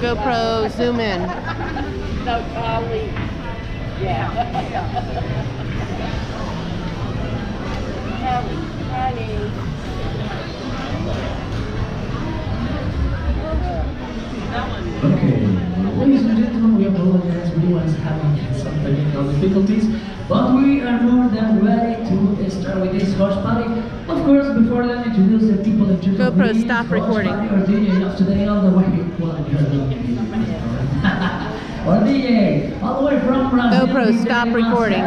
GoPro zoom in. No, Charlie. Yeah. Okay, ladies and gentlemen, we apologize. We was having some technical difficulties, but we are more than ready to start with this horse party. Of course, before then, introduce the people that GoPro, stop recording. Our DJ of today, all the way. Well, Our DJ, all the way from Brazil. GoPro, stop recording.